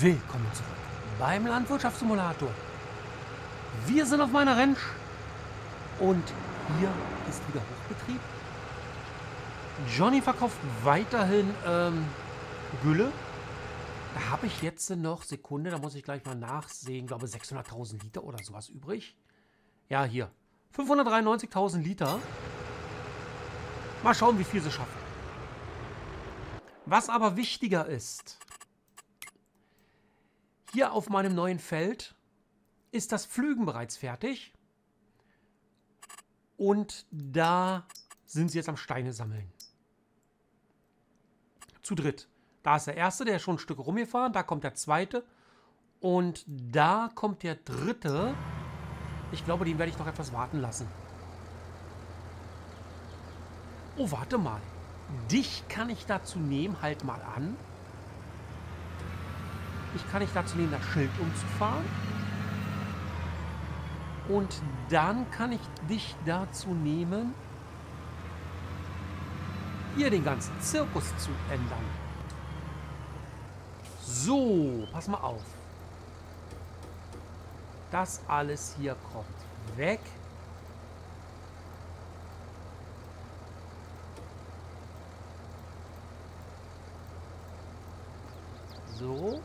Willkommen zurück beim Landwirtschaftssimulator. Wir sind auf meiner Ranch und hier ist wieder Hochbetrieb. Johnny verkauft weiterhin ähm, Gülle. Da habe ich jetzt noch, Sekunde, da muss ich gleich mal nachsehen, glaube 600.000 Liter oder sowas übrig. Ja, hier. 593.000 Liter. Mal schauen, wie viel sie schaffen. Was aber wichtiger ist, hier auf meinem neuen Feld ist das Pflügen bereits fertig. Und da sind sie jetzt am Steine sammeln. Zu dritt. Da ist der erste, der ist schon ein Stück rumgefahren. Da kommt der zweite. Und da kommt der dritte. Ich glaube, den werde ich noch etwas warten lassen. Oh, warte mal. Dich kann ich dazu nehmen. Halt mal an. Ich kann dich dazu nehmen, das Schild umzufahren. Und dann kann ich dich dazu nehmen, hier den ganzen Zirkus zu ändern. So, pass mal auf. Das alles hier kommt weg. So.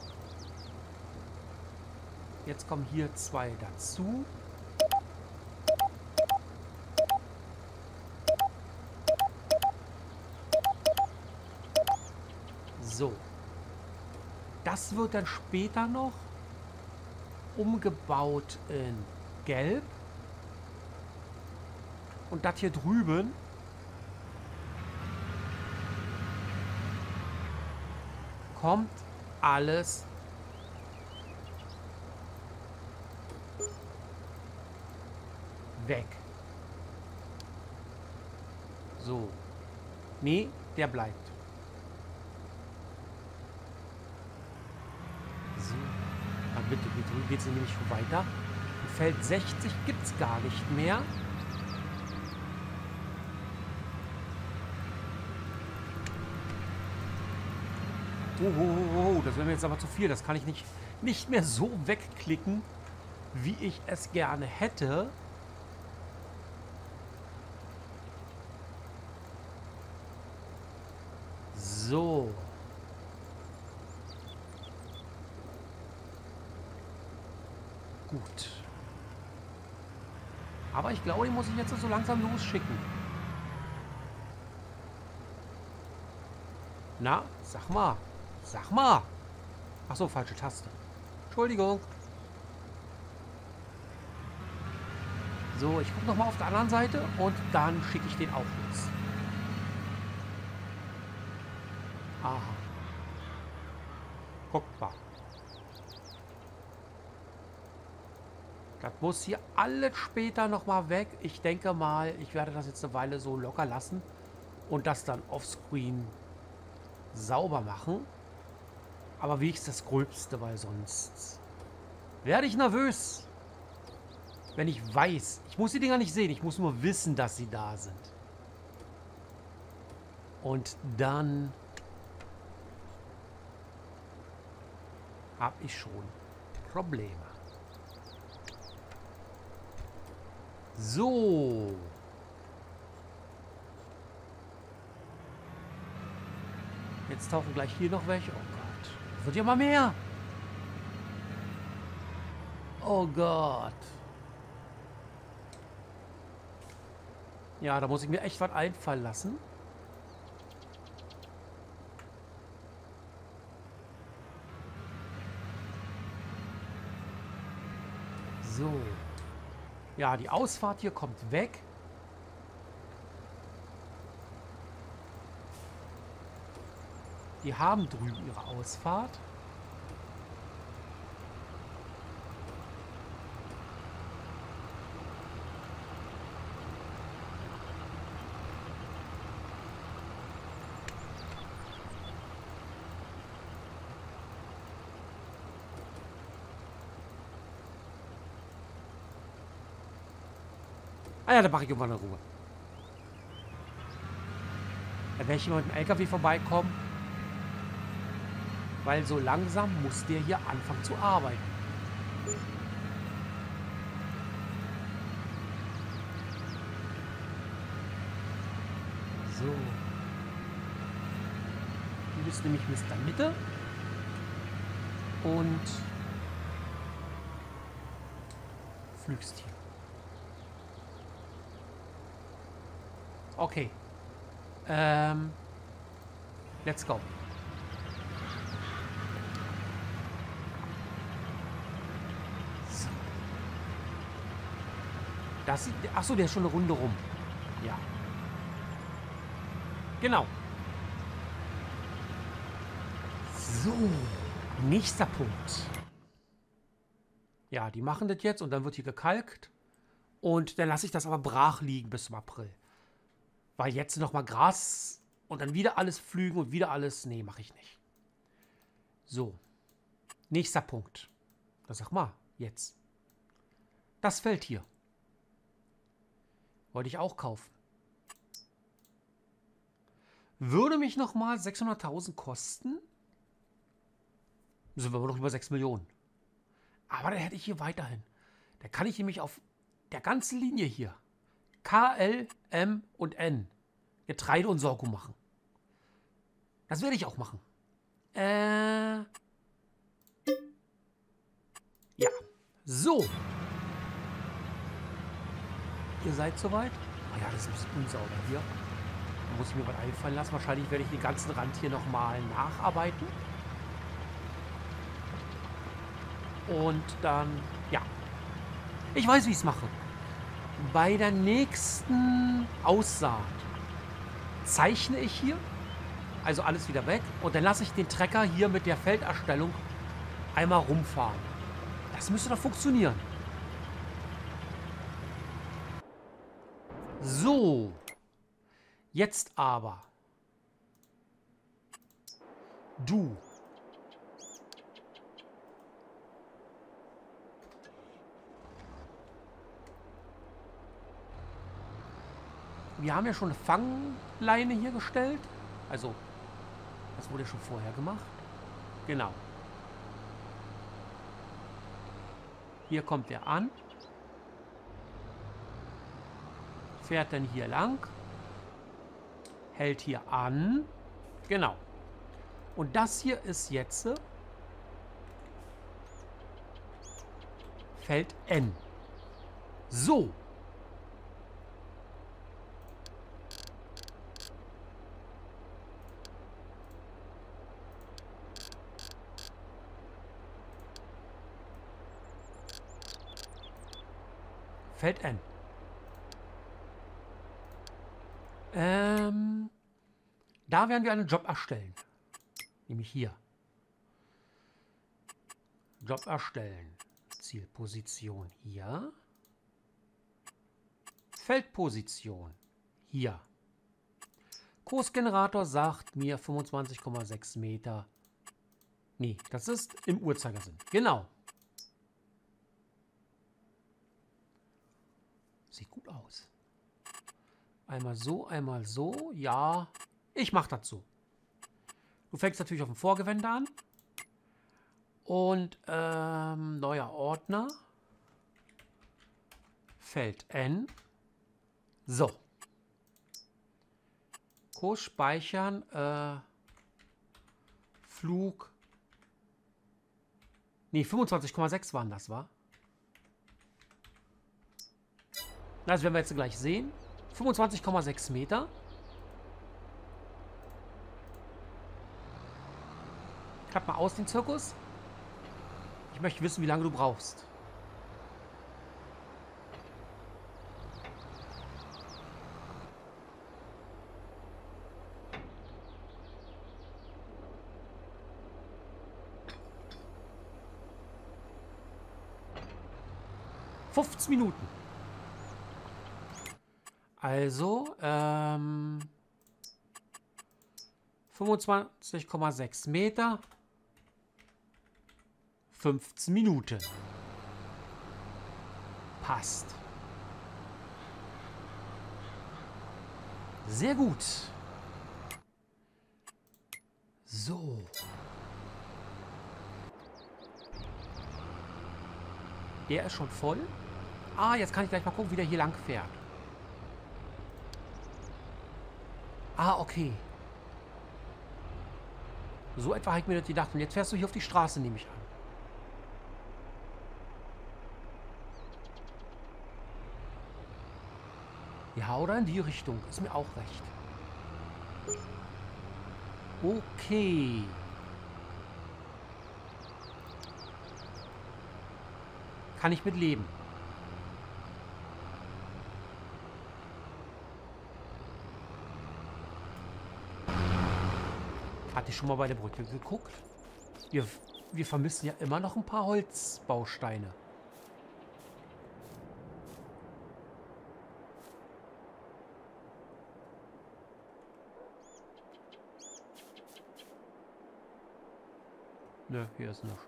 Jetzt kommen hier zwei dazu. So. Das wird dann später noch umgebaut in Gelb. Und das hier drüben kommt alles weg. So. Nee, der bleibt. So. Aber bitte, bitte, geht es nämlich weiter. Feld 60 gibt es gar nicht mehr. Oh, oh, oh, oh, das wäre mir jetzt aber zu viel. Das kann ich nicht, nicht mehr so wegklicken, wie ich es gerne hätte. So. Gut. Aber ich jetzt so langsam losschicken. Na, sag mal. Sag mal. Ach so, falsche Taste. Entschuldigung. So, ich gucke nochmal auf der anderen Seite und dann schicke ich den auch los. Aha. Guck mal. Das muss hier alles später nochmal weg. Ich denke mal, ich werde das jetzt eine Weile so locker lassen und das dann offscreen sauber machen. Aber wie ist das Gröbste, weil sonst werde ich nervös. Wenn ich weiß, ich muss die Dinger nicht sehen, ich muss nur wissen, dass sie da sind. Und dann habe ich schon Probleme. So. Jetzt tauchen gleich hier noch welche. Oh Gott. Wird ja mal mehr. Oh Gott. Ja, da muss ich mir echt was einfallen lassen. So. Ja, die Ausfahrt hier kommt weg. Die haben drüben ihre Ausfahrt. Ah ja, da mache ich irgendwann in Ruhe. Wenn ich mal mit dem LKW vorbeikommen. Weil so langsam muss der hier anfangen zu arbeiten. So. Du bist nämlich Mr. Mitte. Und flügst hier. Okay. Ähm. Let's go. So. Das. Achso, der ist schon eine Runde rum. Ja. Genau. So. Nächster Punkt. Ja, die machen das jetzt und dann wird hier gekalkt. Und dann lasse ich das aber brach liegen bis zum April. Weil jetzt nochmal Gras und dann wieder alles pflügen und wieder alles. Nee, mache ich nicht. So. Nächster Punkt. Das sag mal, jetzt. Das Feld hier. Wollte ich auch kaufen. Würde mich nochmal 600.000 kosten. Sind wir aber noch über 6 Millionen. Aber dann hätte ich hier weiterhin. Da kann ich nämlich auf der ganzen Linie hier K, L, M und N Getreide und Sorghum machen. Das werde ich auch machen. Äh. Ja. So. Ihr seid soweit? Ah ja, das ist unsauber hier. Da muss ich mir was einfallen lassen. Wahrscheinlich werde ich den ganzen Rand hier nochmal nacharbeiten. Und dann, ja. Ich weiß, wie ich es mache. Bei der nächsten Aussaat zeichne ich hier, also alles wieder weg, und dann lasse ich den Trecker hier mit der Felderstellung einmal rumfahren. Das müsste doch funktionieren. So. Jetzt aber. Du wir haben ja schon eine Fangleine hier gestellt. Also, das wurde schon vorher gemacht. Genau. Hier kommt er an. Fährt dann hier lang. Hält hier an. Genau. Und das hier ist jetzt Feld N. So. Feld N. Ähm, da werden wir einen Job erstellen. Nämlich hier. Job erstellen. Zielposition hier. Feldposition hier. Kursgenerator sagt mir 25,6 Meter. Nee, das ist im Uhrzeigersinn. Genau. Sieht gut aus. Einmal so, einmal so. Ja, ich mache das so. Du fängst natürlich auf dem Vorgewende an. Und ähm, neuer Ordner. Feld N. So. Kurs speichern. Äh, Flug. Nee, 25,6 waren das, war? Das werden wir jetzt gleich sehen. 25,6 Meter. Klapp mal aus den Zirkus. Ich möchte wissen, wie lange du brauchst. Fünfzehn Minuten. Also, ähm, 25,6 Meter, 15 Minuten. Passt. Sehr gut. So. Der ist schon voll. Ah, jetzt kann ich gleich mal gucken, wie der hier lang fährt. Ah, okay. So etwa habe ich mir das gedacht. Und jetzt fährst du hier auf die Straße, nehme ich an. Ja, oder in die Richtung. Ist mir auch recht. Okay. Kann ich mit leben. Hatte ich schon mal bei der Brücke geguckt? Wir, wir vermissen ja immer noch ein paar Holzbausteine. Nö, hier ist nichts.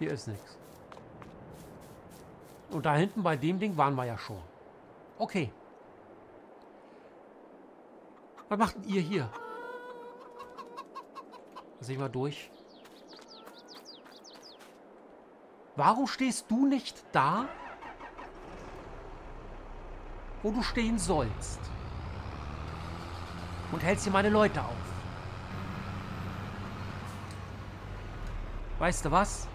Hier ist nichts. Und da hinten bei dem Ding waren wir ja schon. Okay. Was macht ihr hier? Lass ich mal durch. Warum stehst du nicht da, wo du stehen sollst? Und hältst hier meine Leute auf? Weißt du was?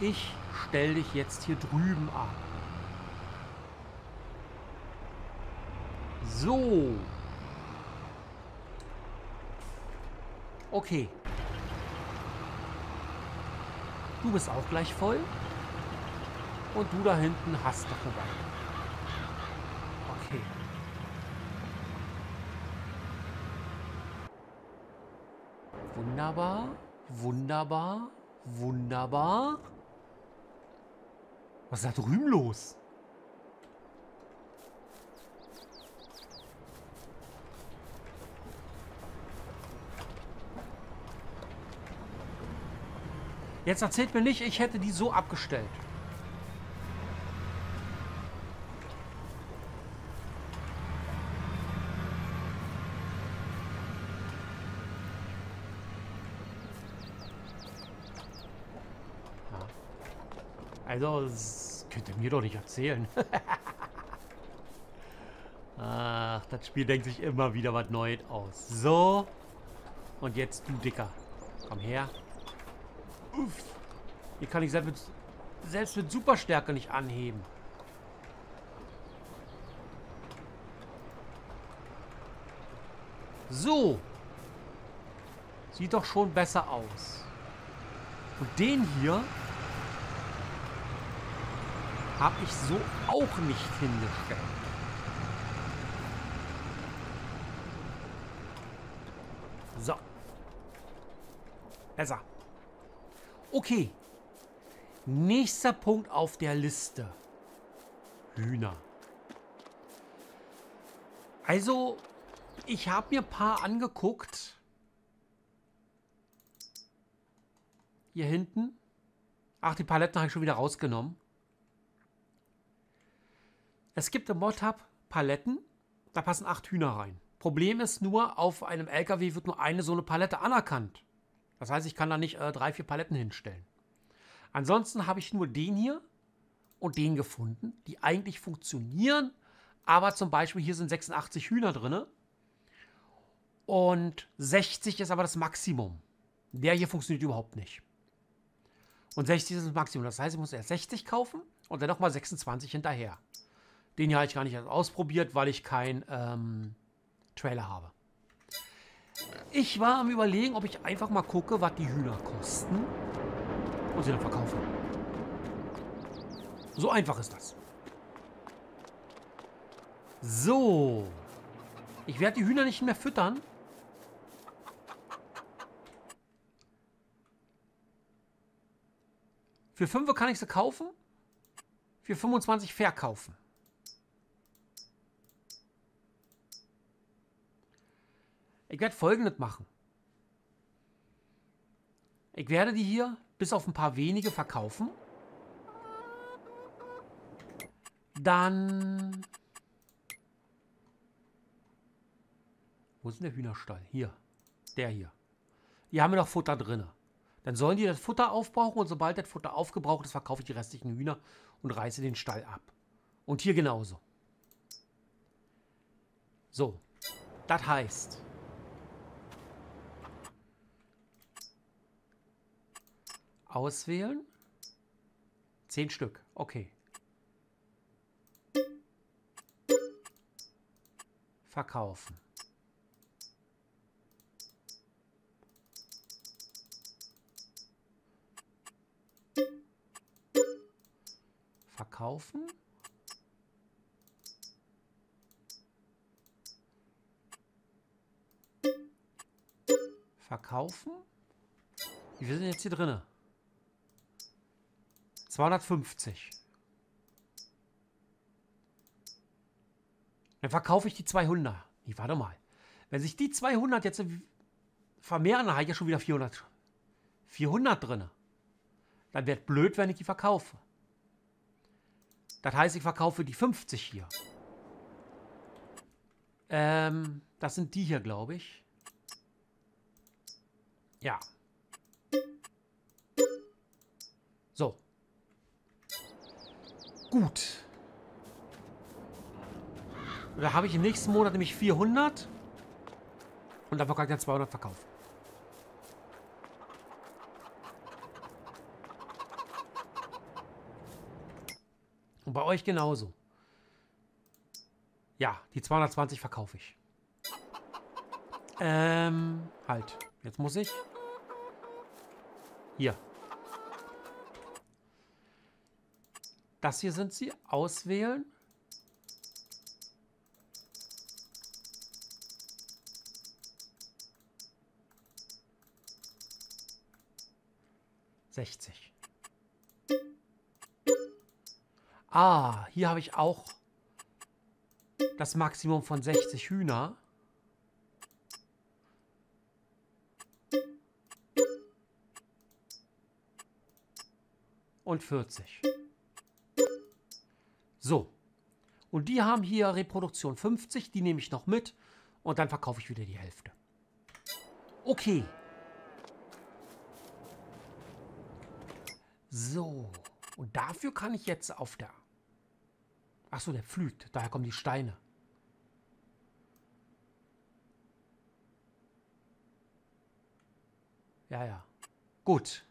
Ich stell dich jetzt hier drüben ab. So. Okay. Du bist auch gleich voll. Und du da hinten hast doch vorbei. Okay. Wunderbar. Wunderbar. Wunderbar. Was ist da drüben los? Jetzt erzählt mir nicht, ich hätte die so abgestellt. Also, das könnt ihr mir doch nicht erzählen. Ach, das Spiel denkt sich immer wieder was Neues aus. So. Und jetzt du, Dicker. Komm her. Uff. Hier kann ich selbst mit, selbst mit Superstärke nicht anheben. So. Sieht doch schon besser aus. Und den hier habe ich so auch nicht hingestellt. So. Besser. Okay. Nächster Punkt auf der Liste. Hühner. Also, ich habe mir ein paar angeguckt. Hier hinten. Ach, die Paletten habe ich schon wieder rausgenommen. Es gibt im Mod-Hub Paletten, da passen acht Hühner rein. Problem ist nur, auf einem LKW wird nur eine so eine Palette anerkannt. Das heißt, ich kann da nicht äh, drei, vier Paletten hinstellen. Ansonsten habe ich nur den hier und den gefunden, die eigentlich funktionieren. Aber zum Beispiel hier sind 86 Hühner drin. Und 60 ist aber das Maximum. Der hier funktioniert überhaupt nicht. Und 60 ist das Maximum. Das heißt, ich muss erst 60 kaufen und dann nochmal 26 hinterher. Den hier habe ich gar nicht ausprobiert, weil ich keinen ähm, Trailer habe. Ich war am überlegen, ob ich einfach mal gucke, was die Hühner kosten und sie dann verkaufe. So einfach ist das. So. Ich werde die Hühner nicht mehr füttern. Für 5 kann ich sie kaufen. Für 25 verkaufen. Ich werde folgendes machen. Ich werde die hier bis auf ein paar wenige verkaufen. Dann Wo ist denn der Hühnerstall? Hier. Der hier. Hier haben wir noch Futter drin. Dann sollen die das Futter aufbrauchen und sobald das Futter aufgebraucht ist, verkaufe ich die restlichen Hühner und reiße den Stall ab. Und hier genauso. So. Das heißt. Auswählen. Zehn Stück. Okay. Verkaufen. Verkaufen. Verkaufen. Viel sind jetzt hier drin? 250. Dann verkaufe ich die 200. Nee, warte mal. Wenn sich die 200 jetzt vermehren, dann habe ich ja schon wieder 400. 400 drin. Dann wird blöd, wenn ich die verkaufe. Das heißt, ich verkaufe die 50 hier. Ähm, das sind die hier, glaube ich. Ja. Gut. Da habe ich im nächsten Monat nämlich 400. Und davon kann ich dann 200 verkaufen. Und bei euch genauso. Ja, die 220 verkaufe ich. Ähm, halt. Jetzt muss ich. Hier. Das hier sind sie. Auswählen. Sechzig. Ah, hier habe ich auch das Maximum von 60 Hühner. Und 40. So. Und die haben hier Reproduktion 50, die nehme ich noch mit und dann verkaufe ich wieder die Hälfte. Okay. So. Und dafür kann ich jetzt auf der Achso, der pflügt. Daher kommen die Steine. Ja, ja. Gut.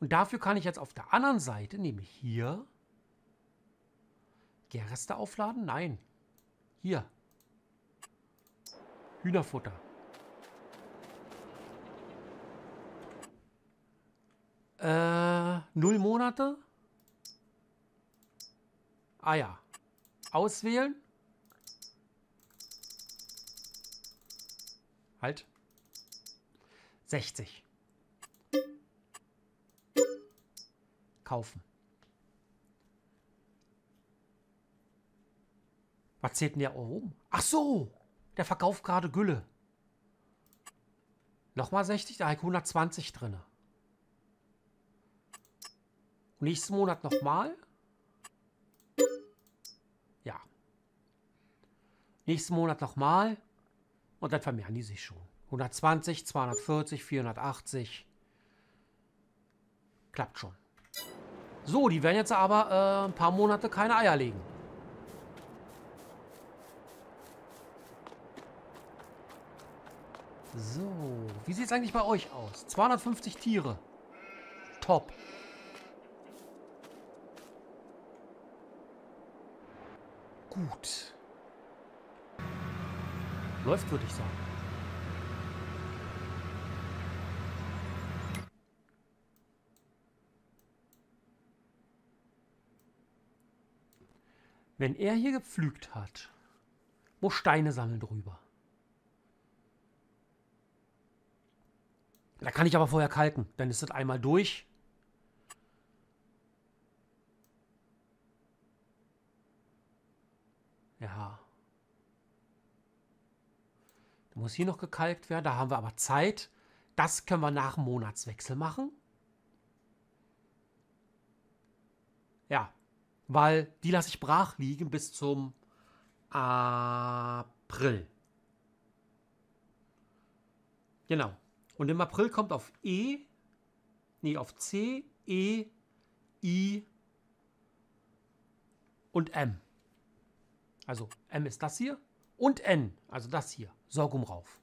Und dafür kann ich jetzt auf der anderen Seite, nämlich hier, Gerste aufladen? Nein. Hier. Hühnerfutter. Äh, null Monate? Ah ja. Auswählen. Halt. 60. Kaufen. Was zählt denn der oben? Ach so, der verkauft gerade Gülle. Nochmal 60, da habe ich 120 drin. Nächsten Monat nochmal. Nächsten Monat nochmal. Und dann vermehren die sich schon. 120, 240, 480. Klappt schon. So, die werden jetzt aber äh, ein paar Monate keine Eier legen. So, wie sieht es eigentlich bei euch aus? 250 Tiere. Top. Gut. Läuft, würde ich sagen. Wenn er hier gepflügt hat, muss Steine sammeln drüber. Da kann ich aber vorher kalken. Dann ist das einmal durch. Ja. Da muss hier noch gekalkt werden. Da haben wir aber Zeit. Das können wir nach dem Monatswechsel machen. Ja, weil die lasse ich brach liegen bis zum April. Genau. Und im April kommt auf E, nee, auf C, E, I und M. Also M ist das hier und N, also das hier. Sorghum rauf.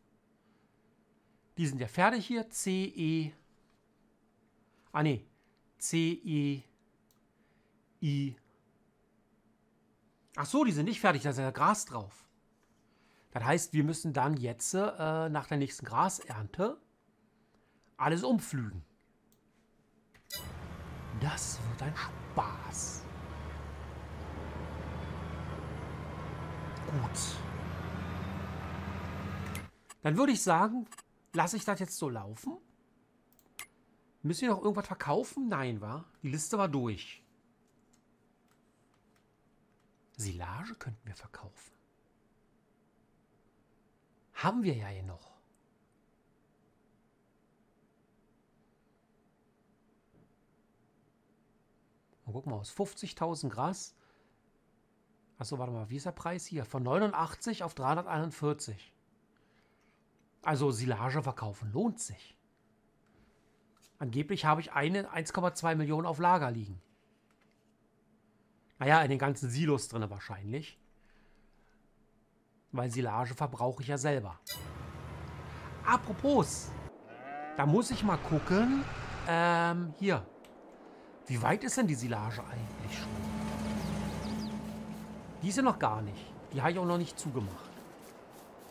Die sind ja fertig hier. C, E. Ah, nee. C, E, I. Ach so, die sind nicht fertig, da ist ja Gras drauf. Das heißt, wir müssen dann jetzt äh, nach der nächsten Grasernte alles umflügen. Das wird ein Spaß. Gut. Dann würde ich sagen, lasse ich das jetzt so laufen. Müssen wir noch irgendwas verkaufen? Nein, war. Die Liste war durch. Silage könnten wir verkaufen. Haben wir ja hier noch. Mal gucken mal aus. 50.000 Gras. Achso, warte mal. Wie ist der Preis hier? Von 89 auf 341. Also Silage verkaufen lohnt sich. Angeblich habe ich eine 1,2 Millionen auf Lager liegen. Naja, in den ganzen Silos drin wahrscheinlich. Weil Silage verbrauche ich ja selber. Apropos, da muss ich mal gucken. Ähm, hier. Wie weit ist denn die Silage eigentlich schon? Die ist ja noch gar nicht. Die habe ich auch noch nicht zugemacht.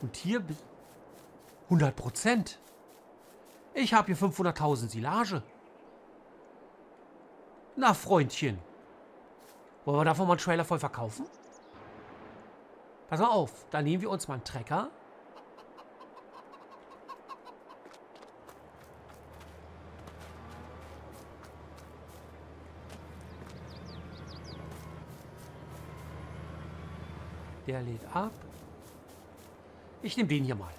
Und hier 100 Prozent. Ich habe hier 500.000 Silage. Na, Freundchen. Wollen wir davon mal einen Trailer voll verkaufen? Pass mal auf, da nehmen wir uns mal einen Trecker. Der lädt ab. Ich nehme den hier mal.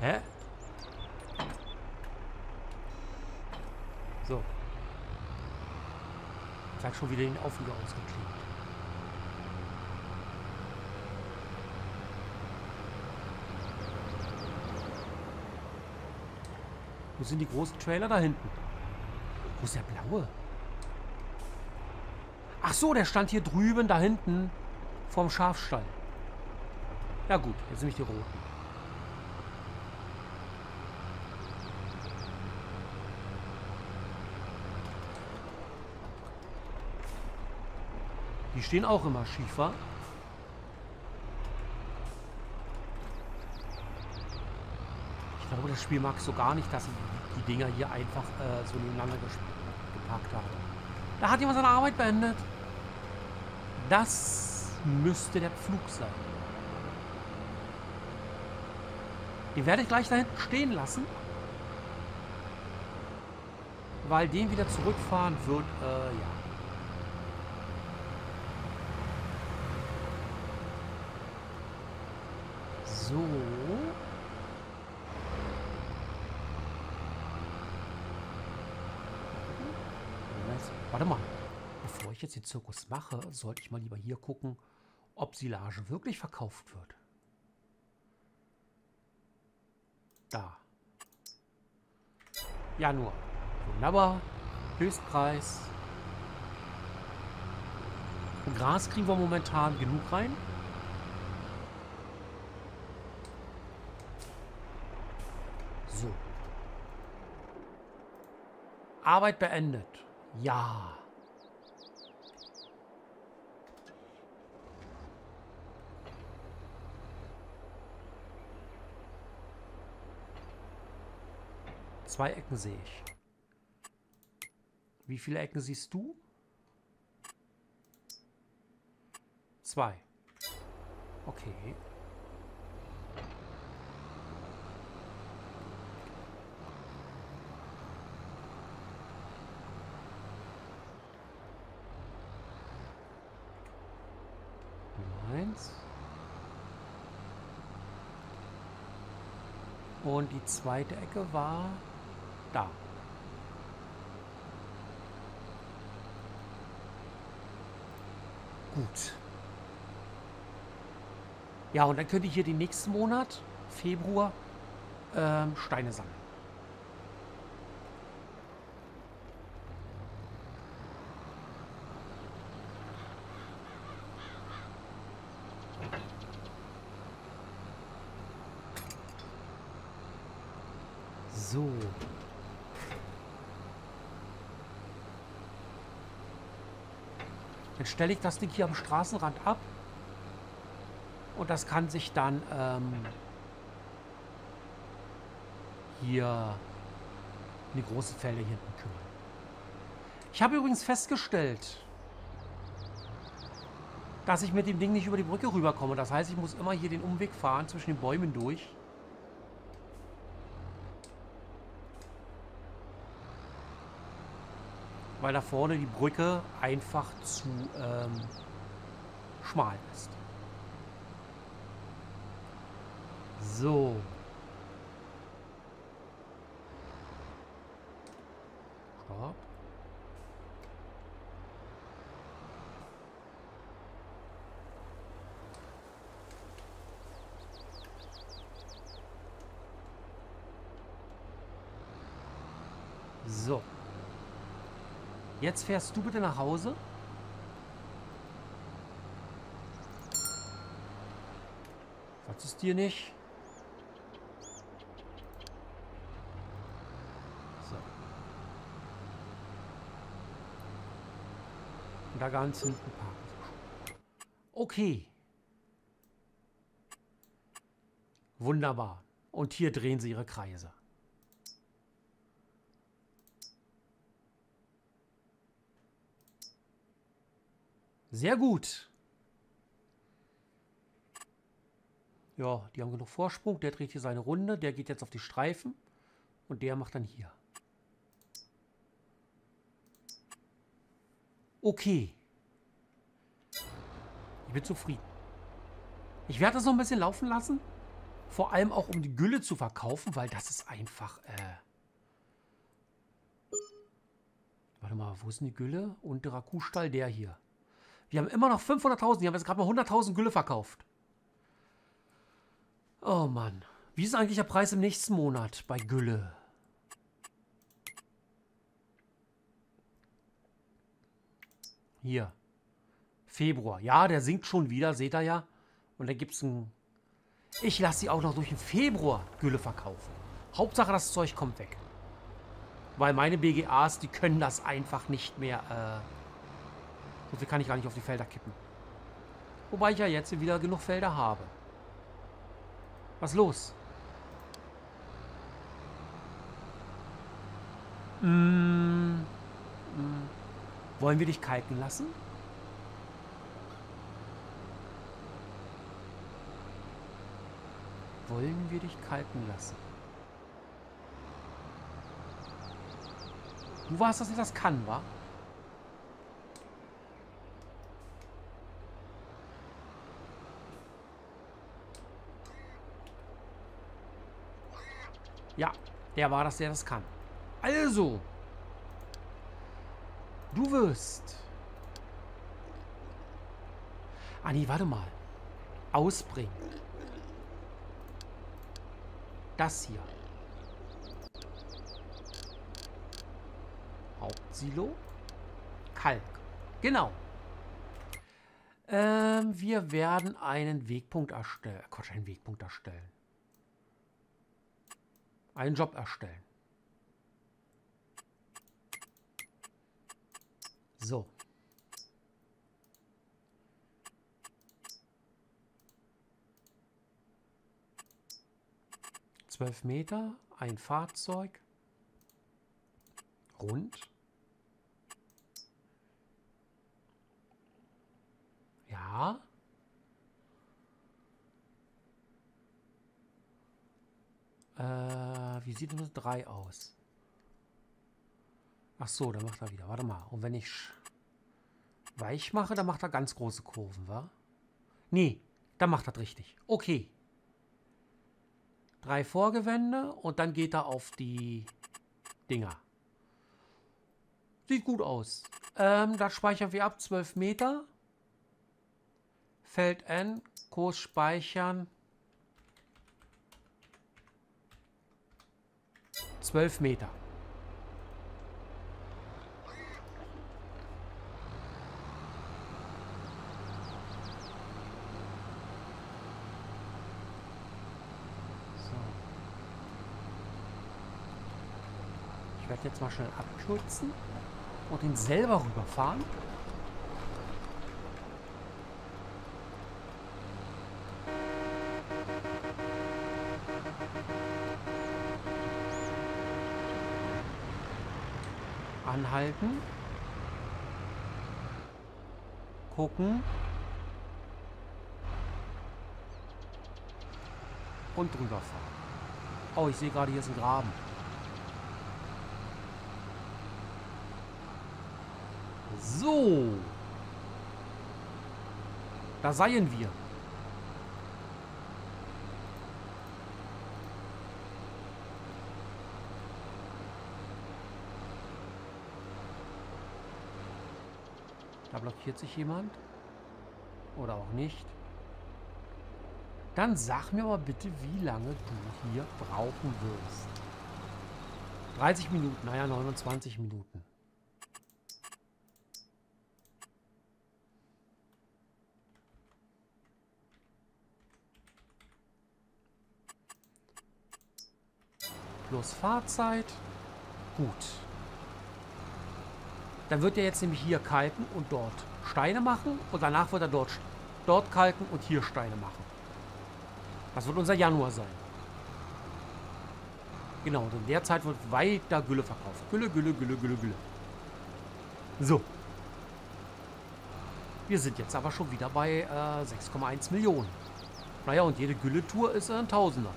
Hä? So. Gleich schon wieder den Auflieger ausgeklebt. Wo sind die großen Trailer da hinten? Wo ist der blaue? Ach so, der stand hier drüben, da hinten, vorm Schafstall. Ja gut, jetzt nehme ich die roten. Die stehen auch immer Schiefer. Ich glaube, das Spiel mag so gar nicht, dass ich die Dinger hier einfach äh, so nebeneinander gepackt habe. Da hat jemand seine Arbeit beendet. Das müsste der Pflug sein. Den werde ich gleich da hinten stehen lassen. Weil den wieder zurückfahren wird, äh, ja. So. Warte mal. Bevor ich jetzt den Zirkus mache, sollte ich mal lieber hier gucken, ob Silage wirklich verkauft wird. Da. Januar. Wunderbar. Höchstpreis. Und Gras kriegen wir momentan genug rein. So. Arbeit beendet. Ja. Zwei Ecken sehe ich. Wie viele Ecken siehst du? Zwei. Okay. Und die zweite Ecke war da. Gut. Ja, und dann könnt ihr hier den nächsten Monat, Februar, ähm, Steine sammeln. So. Dann stelle ich das Ding hier am Straßenrand ab. Und das kann sich dann ähm, hier in die großen Felder hinten kümmern. Ich habe übrigens festgestellt, dass ich mit dem Ding nicht über die Brücke rüberkomme. Das heißt, ich muss immer hier den Umweg fahren zwischen den Bäumen durch. Weil da vorne die Brücke einfach zu ähm, schmal ist. So. Stopp. So. Jetzt fährst du bitte nach Hause. Was ist dir nicht? So. Und da ganz hinten parken. Okay. Wunderbar. Und hier drehen sie ihre Kreise. Sehr gut. Ja, die haben genug Vorsprung. Der dreht hier seine Runde. Der geht jetzt auf die Streifen. Und der macht dann hier. Okay. Ich bin zufrieden. Ich werde das noch ein bisschen laufen lassen. Vor allem auch, um die Gülle zu verkaufen, weil das ist einfach... Äh Warte mal, wo ist denn die Gülle? Unterer Kuhstall, der hier. Wir haben immer noch 500.000. Die haben jetzt gerade mal 100.000 Gülle verkauft. Oh Mann. Wie ist eigentlich der Preis im nächsten Monat bei Gülle? Hier. Februar. Ja, der sinkt schon wieder, seht ihr ja. Und dann gibt es ein... Ich lasse sie auch noch durch den Februar Gülle verkaufen. Hauptsache, das Zeug kommt weg. Weil meine BGAs, die können das einfach nicht mehr... Äh so viel kann ich gar nicht auf die Felder kippen. Wobei ich ja jetzt wieder genug Felder habe. Was ist los? Mm, mm. Wollen wir dich kalken lassen? Wollen wir dich kalken lassen? Du warst das nicht das kann, wa? Ja, der war das, der das kann. Also. Du wirst. Ah, nee, warte mal. Ausbringen. Das hier. Hauptsilo. Kalk. Genau. Ähm, wir werden einen Wegpunkt erstellen. Quatsch, einen Wegpunkt erstellen einen Job erstellen. So. Zwölf Meter, ein Fahrzeug, rund. Ja. Äh, wie sieht denn das 3 aus? Ach so, da macht er wieder. Warte mal. Und wenn ich weich mache, dann macht er ganz große Kurven, wa? Nee, dann macht er richtig. Okay. Drei Vorgewände und dann geht er auf die Dinger. Sieht gut aus. Ähm, da speichern wir ab 12 Meter. Feld N Kurs speichern. 12 Meter. Ich werde jetzt mal schnell abkürzen und ihn selber rüberfahren. Anhalten. Gucken. Und drüber fahren. Oh, ich sehe gerade, hier ist ein Graben. So. Da seien wir. Da blockiert sich jemand. Oder auch nicht. Dann sag mir aber bitte, wie lange du hier brauchen wirst. 30 Minuten, naja, 29 Minuten. Plus Fahrzeit. Gut. Dann wird er jetzt nämlich hier kalken und dort Steine machen. Und danach wird er dort, dort kalken und hier Steine machen. Das wird unser Januar sein. Genau, und in der Zeit wird weiter Gülle verkauft. Gülle, Gülle, Gülle, Gülle, Gülle. So. Wir sind jetzt aber schon wieder bei äh, 6,1 Millionen. Naja, und jede Gülletour ist ein Tausender.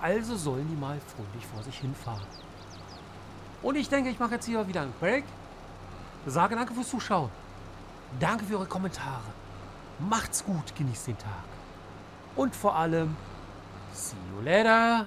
Also sollen die mal fröhlich vor sich hinfahren. Und ich denke, ich mache jetzt hier wieder einen Break. Sage danke fürs Zuschauen. Danke für eure Kommentare. Macht's gut, genießt den Tag. Und vor allem, see you later.